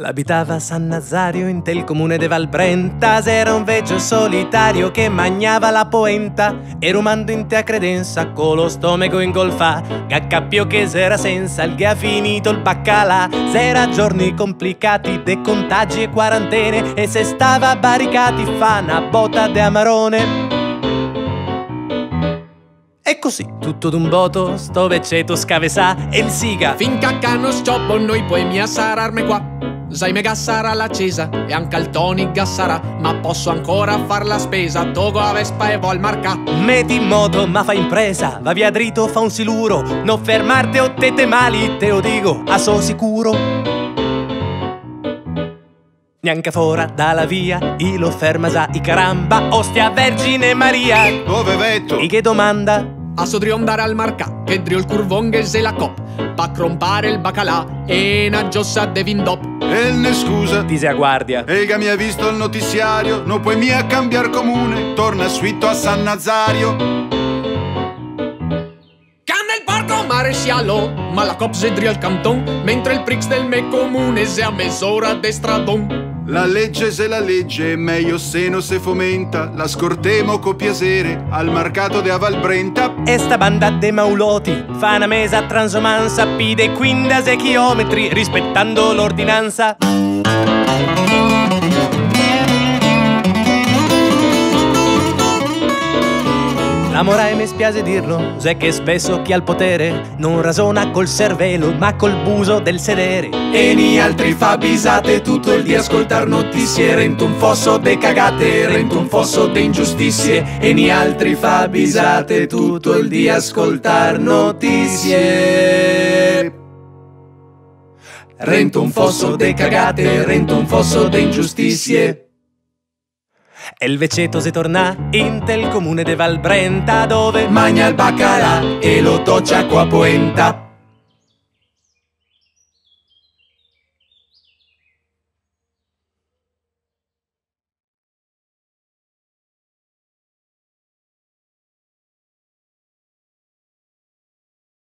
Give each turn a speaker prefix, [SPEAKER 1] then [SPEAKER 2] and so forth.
[SPEAKER 1] L'abitava San Nazario in tel comune de Valbrenta. Era un vecchio solitario che magnava la poenta E rumando in te a credenza con lo stomaco ingolfa Che cappio che s'era senza il che ha finito il baccalà. S'era giorni complicati de contagi e quarantene E se stava barricati fa una botta de amarone. E così, tutto d'un boto, sto vecceto scavesà. E il siga
[SPEAKER 2] Finché cano scioppo noi poi mi assararme qua Sai me sarà l'accesa e anche al tonic sarà Ma posso ancora far la spesa Togo a Vespa e vol marca
[SPEAKER 1] Metti in moto ma fa impresa Va via dritto fa un siluro Non fermarte o te te mali Te lo dico a so sicuro Neanche fora dalla via, I lo ferma sa i caramba, ostia Vergine Maria.
[SPEAKER 3] Dove vetto?
[SPEAKER 1] E che domanda?
[SPEAKER 2] A sodriondare al marca, che drio il curvonghe se la cop, pa crompare il bacalà e una giossa de vindop.
[SPEAKER 3] E ne scusa.
[SPEAKER 1] Dise a guardia.
[SPEAKER 3] Ega mi ha visto il notiziario, non puoi mia cambiar comune, torna suito a San Nazario.
[SPEAKER 2] Maresciallo, ma la cop se drio al canton, mentre il prix del me comune se a mezz'ora de stradon.
[SPEAKER 3] La legge se la legge, meglio se no se fomenta, la scortemo co piacere al mercato de Avalbrenta.
[SPEAKER 1] E sta banda de mauloti fa una mesa transumanza, pide 15 chilometri rispettando l'ordinanza. La morai mi spiace dirlo, sai che spesso chi ha il potere non ragiona col cervello ma col buso del sedere.
[SPEAKER 4] E ni altri fa bisate tutto il di ascoltar notizie, rento un fosso de cagate, rento un fosso de ingiustizie. E ni altri fa bisate tutto il di ascoltar notizie. Rento un fosso de cagate, rento un fosso de ingiustizie.
[SPEAKER 1] E il veceto se torna in tel comune de Valbrenta dove
[SPEAKER 4] Magna il baccalà e lo toccia qua poenta